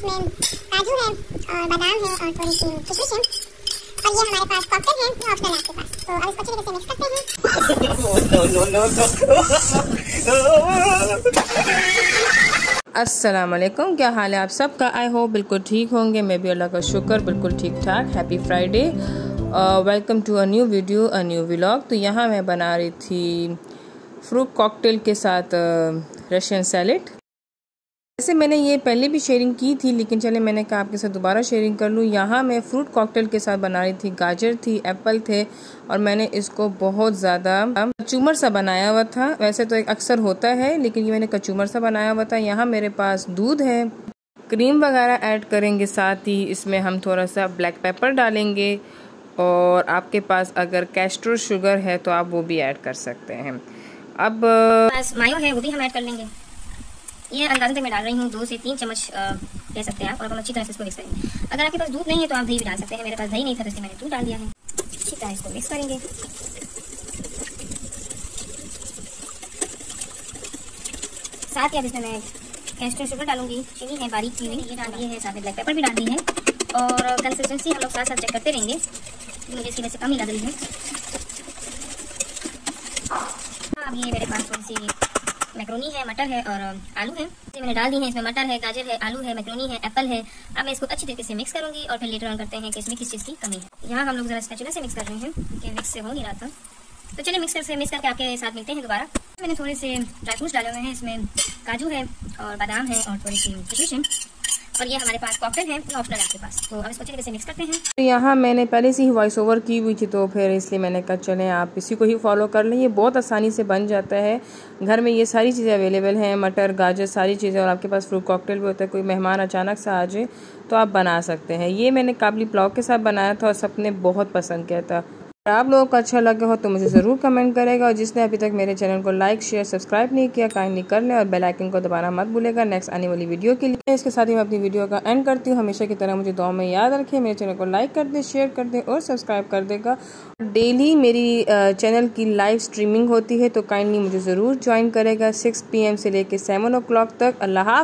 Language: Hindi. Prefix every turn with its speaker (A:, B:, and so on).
A: इसमें काजू है, और बादाम है, और थोड़ी सी किशमिश है और ये हमारे पास कॉकटेल है, ये ऑप्शनल है आपके पास। तो अब इसको अच्छी तरह से मिक्स करते हैं।
B: अस्सलाम वालेकुम क्या हाल है आप सबका? आई होप बिल्कुल ठीक होंगे। मैं भी अल्लाह का शुक्र, बिल्कुल ठीक ठाक। Happy Friday welcome to a new video a new vlog तो यहाँ मैं बना रही थी फ्रूट कॉकटेल के साथ रशियन सैलेड वैसे मैंने ये पहले भी शेयरिंग की थी, लेकिन चले मैंने कहा आपके साथ दोबारा शेयरिंग कर लूँ। यहाँ मैं फ्रूट कॉकटेल के साथ बना रही थी, गाजर थी एप्पल थे, और मैंने इसको बहुत ज़्यादा कचूमर सा बनाया हुआ था। वैसे तो एक अक्सर होता है, लेकिन ये मैंने कचूमर सा बनाया हुआ था। यहाँ मेरे पास दूध है। क्रीम वगैरह ऐड करेंगे साथ ही। इसमें हम थोड़ा सा ब्लैक पेपर डालेंगे, और आपके पास अगर कैस्ट्रो शुगर है तो आप वो भी ऐड कर सकते हैं। अब
C: मायो है, वो भी हम ऐड कर लेंगे। ये अंदाजे से मैं डाल रही हूँ दो से तीन चम्मच कह सकते हैं आप और हम अच्छी तरह से इसको मिक्स करेंगे अगर आपके पास दूध नहीं है तो आप दही भी डाल सकते हैं मेरे पास दही नहीं था तो इसलिए मैंने दूध डाल दिया है। अच्छी तरह इसको मिक्स करेंगे। साथ ही अब इसमें मैं कैस्टर शुगर डालूँगी चीनी है बारीक चीनी ये डाल दी है साथ में ब्लैक पेपर भी डाल दी है। और कंसिस्टेंसी हम लोग साथ साथ चेक करते रहेंगे। मुझे इसकी वजह से कम ही लग रही हाँ, अब ये मेरे पास थोड़ी सी मैक्रोनी है, मटर है और आलू है। मैंने डाल दी है, इसमें मटर है, गाजर है, आलू है, मैक्रोनी है, एप्पल है। अब मैं इसको अच्छी तरीके से मिक्स करूँगी और फिर लेटर ऑन करते हैं कि इसमें किस चीज़ की कमी है। यहाँ हम लोग जरा स्पेचुला से मिक्स कर रहे हैं, क्योंकि मिक्स से हो नहीं रहा था तो चलिए मिक्स से मिक्स करके आपके साथ मिलते हैं दोबारा। मैंने थोड़े से ड्राई फ्रूट्स डाले हुए हैं, इसमें काजू है और बादाम है और थोड़ी सी किशमिश है और ये हमारे पास कॉकटेल है ऑप्शनल आपके पास। तो अब इसको अच्छे से मिक्स करते हैं।
B: तो यहाँ मैंने पहले से ही वॉइस ओवर की हुई थी तो फिर इसलिए मैंने कहा, चलें, आप इसी को ही फॉलो कर लें। ये बहुत आसानी से बन जाता है। घर में ये सारी चीज़ें अवेलेबल हैं, मटर, गाजर, सारी चीज़ें, और आपके पास फ्रूट कॉकटेल भी होता है, कोई मेहमान अचानक से आ जाए तो आप बना सकते हैं। ये मैंने काबली पुलाव के साथ बनाया था और सबने बहुत पसंद किया था। आप लोगों को अच्छा लगा हो तो मुझे ज़रूर कमेंट करेगा और जिसने अभी तक मेरे चैनल को लाइक शेयर सब्सक्राइब नहीं किया काइंडली कर लें और बेल आइकन को दबाना मत भूलेगा नेक्स्ट आने वाली वीडियो के लिए। इसके साथ ही मैं अपनी वीडियो का एंड करती हूँ। हमेशा की तरह मुझे दुआ में याद रखें, मेरे चैनल को लाइक कर दें शेयर कर दें और सब्सक्राइब कर देगा। डेली मेरी चैनल की लाइव स्ट्रीमिंग होती है तो काइंडली मुझे ज़रूर ज्वाइन करेगा। सिक्स पी से लेकर सेवन ओ तक। अल्लाह